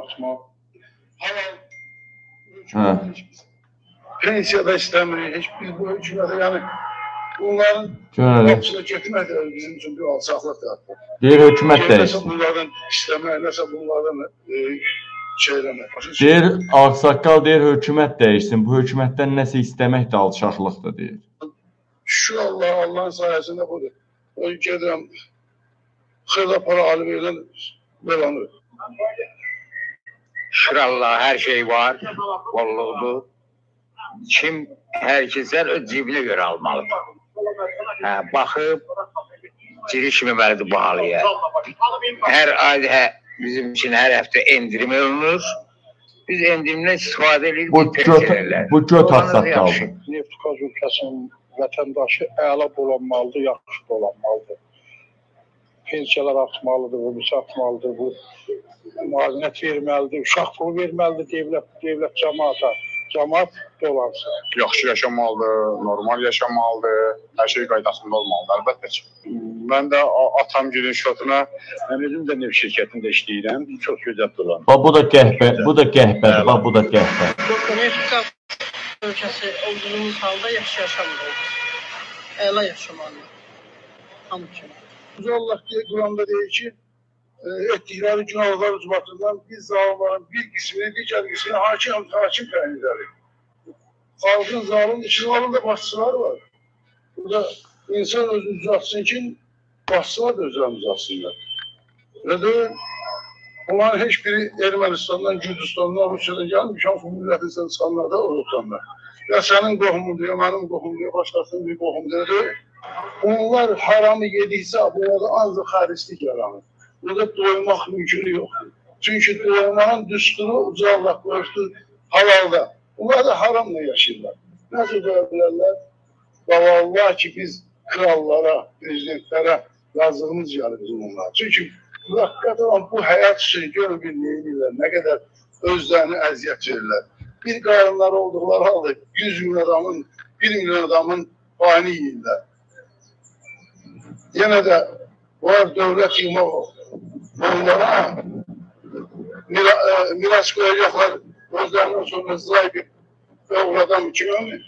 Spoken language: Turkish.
Baxmaq. Halal Hə. pensiya da istəmirik. Heç biz bu hökumətə yəni bunların getmək də bizim üçün bir alçaqlıqdır. Deyir hökumət Nəsə dəyişsin. bunlardan istəmək, nəsə bunlardan e, şey eləmək. Başa düşdün? Deyir ağsaqqal deyir hökumət dəyişsin. Bu hökumətdən nəsə istəmək də alçaqlıqdır deyir. Şükür Allah, Allahın sayəsində budur. O gedirəm, xırda para alıp verilən belanı. Şükür Allah her şey var. Bolluğudur. Kim herkesten öz cibine göre almalı. Ha, bakıp girişmemelidir bu halıya. Her ay he, bizim için her hafta endirim olunur. Biz endirimden istifade edirik. Bu göt bu göt ağsaqqaldır. Neft qaz ülkəsinin vətəndaşı əla dolanmalıdır, yaxşı dolanmalıdır. Pensiyalar artmalıdır, bu bir artmalıdır, bu müavinət verməlidir, uşaq pulu verməlidir devlət, devlət cəmaata. Cəmaat dolansın. yaxşı yaşamalıdır, normal yaşamalıdır, hər şey qaydasında olmalıdır əlbəttə ki. Mən də atam girin şotuna Mən özüm də neft şirkətində işləyirəm. Çox gözəl dolanır. Bax bu da qəhbə, bu da qəhbədir. Bax bu da qəhbə. Neft ölkəsi olduğumuz halda yaxşı yaşamırıq. Əla yaşamalıyıq. Hamı kimi. Yüce Allah diye Kur'an'da diyor ki ettikleri günahlar ucbatından biz zalimlerin bir kısmını diğer kısmını hakim hakim ederiz. Halkın zalim içinde alında başçılar var. Burada insan özünü uzatsın için başçılar da özlerini uzatsınlar. Ve de bunların hiçbiri Ermenistan'dan, Gürcistan'dan, Rusya'dan gelmiş ama bu milletin insanlar da ortalar. Ya senin qohumun diyor, benim qohum diyor, başkasının bir qohum diyor. Onlar haramı yediyse burada ancaq xərislik yaranır. Burada doymaq mümkünü yoxdur. Çünki doymanın Uca Allah qoyubdur halalda. Bunlar da haramla yaşayırlar. Necə doya bilərlər? Vallahi ki biz krallara, prezidentlərə yazığımız gəlir bizim onlar. Müvəqqət olan bu həyat üçün gör edirlər, nə qədər özlərini əziyyət verirlər. Bir qarınları olduqları halda 100 milyon adamın, 1 milyon adamın payını yiyirlər. Yenə də var dövlət yığmaq onlara mira, e, miras koyacaklar. Özlerinden sonra zay bir övladan kimi mi?